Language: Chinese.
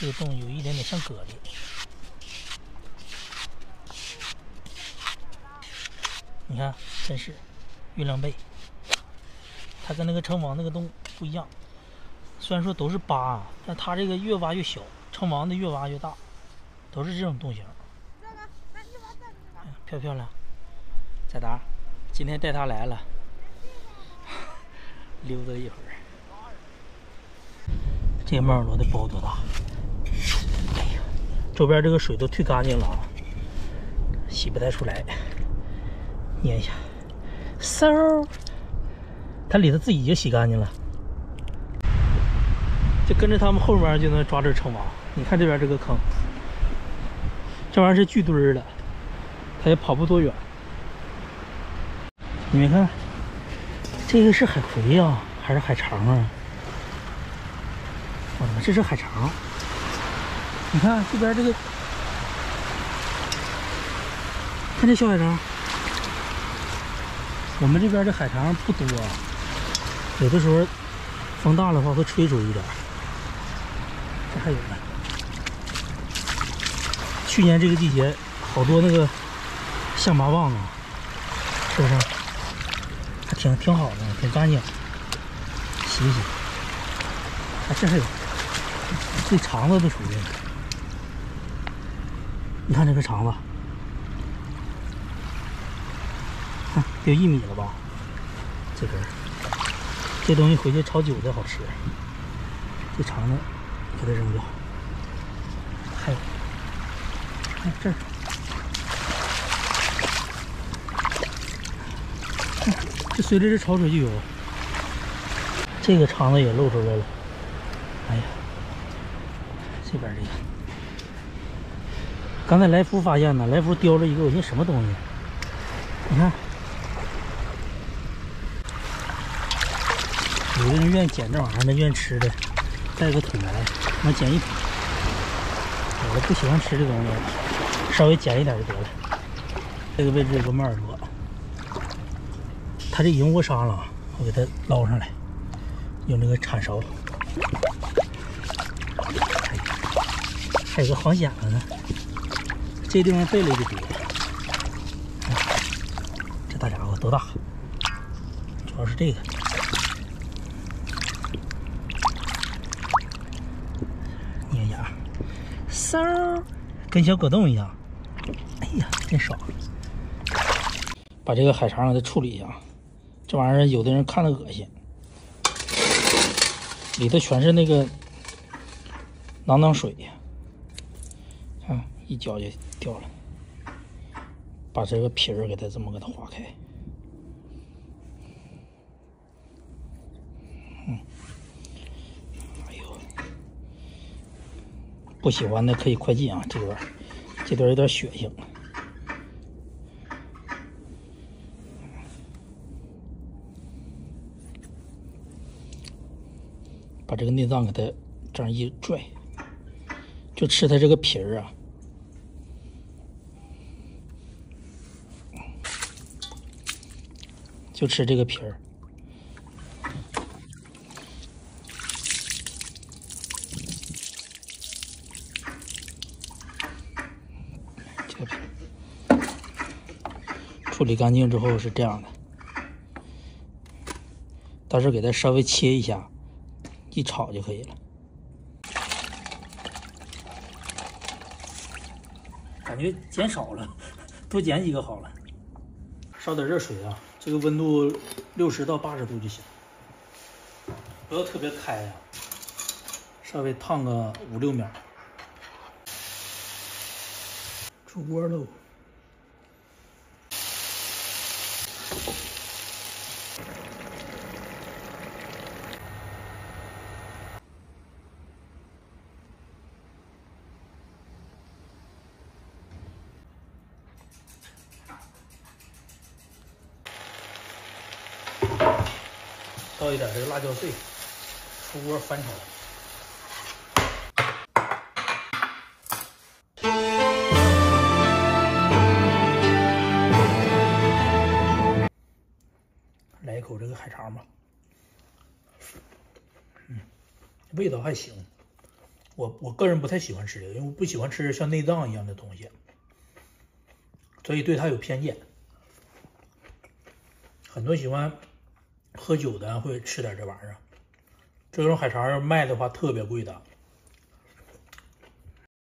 这个洞有一点点像蛤蜊。你看，真是月亮贝，它跟那个城王那个洞不一样。虽然说都是疤，但它这个越挖越小，城王的越挖越大，都是这种洞型。漂不漂亮？彩达，今天带它来了，溜达一会儿。这个猫耳朵的包多大？周边这个水都退干净了啊，洗不太出来。捏一下，嗖，它里头自己就洗干净了，就跟着他们后面就能抓着成王。你看这边这个坑，这玩意儿是聚堆儿的，它也跑不多远。你们看，这个是海葵呀，还是海肠啊？我他妈，这是海肠！你看这边这个，看这小海肠。我们这边的海肠不多，有的时候风大的话会吹出一点。这还有呢。去年这个季节，好多那个象拔蚌啊，是不是？还挺挺好的，挺干净。洗洗。啊，这还有，这肠子都出来了。你看这个肠子。看有一米了吧？这根，这东西回去炒韭菜好吃。这肠子给它扔掉。还有，看这儿，这随着这潮水就有。这个肠子也露出来了。哎呀，这边这个，刚才来福发现了，来福叼了一个，我寻什么东西？你看。有的人愿意捡这玩意儿，那愿意吃的，带个桶来，能捡一桶。我不喜欢吃这东西，稍微捡一点就得了。这个位置有个猫耳朵，它这已经卧沙了，我给它捞上来，用这个铲勺。还有个黄蚬子呢，这地方贝类就多。这大家伙多大？主要是这个。嗖，跟小果冻一样。哎呀，真爽！把这个海肠给它处理一下，这玩意儿有的人看着恶心，里头全是那个囊囊水，看一搅就掉了。把这个皮儿给它这么给它划开。嗯，哎呦不喜欢的可以快进啊！这段这段有点血腥，把这个内脏给它这样一拽，就吃它这个皮儿啊，就吃这个皮儿。处理干净之后是这样的，到时候给它稍微切一下，一炒就可以了。感觉减少了，多减几个好了。烧点热水啊，这个温度六十到八十度就行，不要特别开呀，稍微烫个五六秒。出锅喽。倒一点这个辣椒碎，出锅翻炒。来一口这个海肠吧，嗯，味道还行，我我个人不太喜欢吃这个，因为我不喜欢吃像内脏一样的东西，所以对它有偏见。很多喜欢喝酒的会吃点这玩意儿，这种海肠要卖的话特别贵的。